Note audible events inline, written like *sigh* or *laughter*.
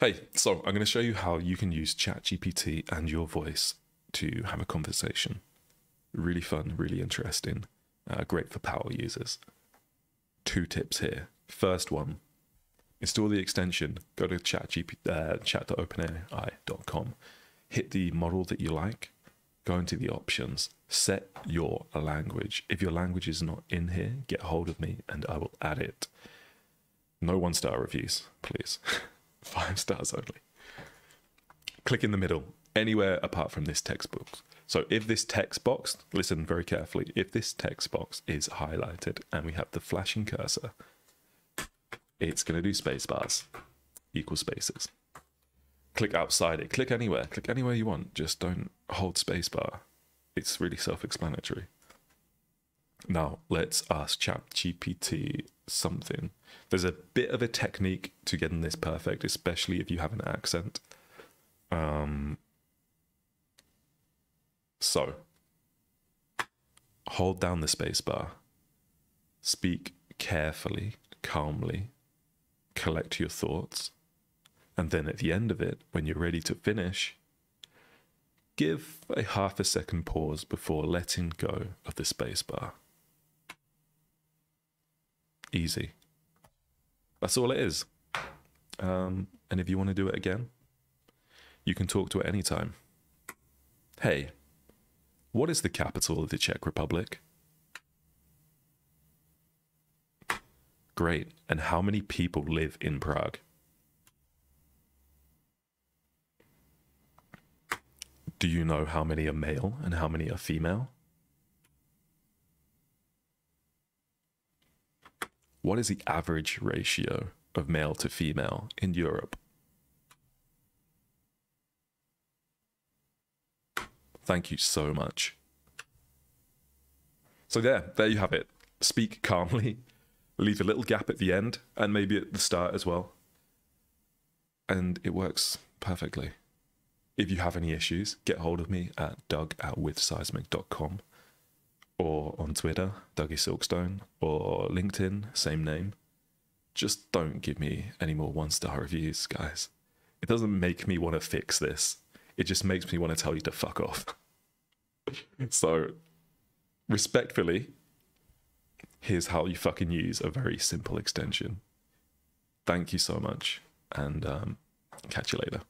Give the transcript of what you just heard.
Hey, so I'm going to show you how you can use ChatGPT and your voice to have a conversation. Really fun, really interesting, uh, great for power users. Two tips here. First one, install the extension, go to ChatGPT, uh, chat.openai.com, hit the model that you like, go into the options, set your language. If your language is not in here, get hold of me and I will add it. No one star reviews, please. *laughs* Five stars only. Click in the middle, anywhere apart from this text box. So if this text box, listen very carefully, if this text box is highlighted and we have the flashing cursor, it's going to do space bars, equal spaces. Click outside it, click anywhere, click anywhere you want, just don't hold space bar. It's really self-explanatory. Now let's ask ChatGPT something. There's a bit of a technique to getting this perfect, especially if you have an accent. Um, so, hold down the spacebar, speak carefully, calmly, collect your thoughts, and then at the end of it, when you're ready to finish, give a half a second pause before letting go of the spacebar. Easy. That's all it is. Um, and if you want to do it again, you can talk to it anytime. Hey, what is the capital of the Czech Republic? Great. And how many people live in Prague? Do you know how many are male and how many are female? What is the average ratio of male to female in Europe? Thank you so much. So there, there you have it. Speak calmly, *laughs* leave a little gap at the end, and maybe at the start as well. And it works perfectly. If you have any issues, get hold of me at doug at withseismic.com or on Twitter, Dougie Silkstone, or LinkedIn, same name. Just don't give me any more one star reviews, guys. It doesn't make me want to fix this. It just makes me want to tell you to fuck off. *laughs* so, respectfully, here's how you fucking use a very simple extension. Thank you so much, and um, catch you later.